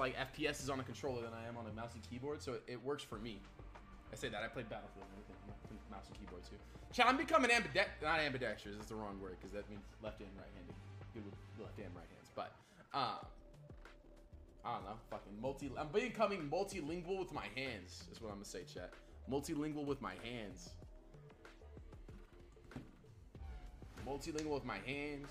like FPS is on a controller than I am on a mouse and keyboard, so it, it works for me. I say that I play Battlefield and everything, mouse and keyboard too. Chat, I'm becoming ambidex, not ambidextrous. That's the wrong word because that means left and right-handed. Good with left and right hands, but um, I don't know, fucking multi. I'm becoming multilingual with my hands. Is what I'm gonna say, chat. Multilingual with my hands. Multilingual with my hands.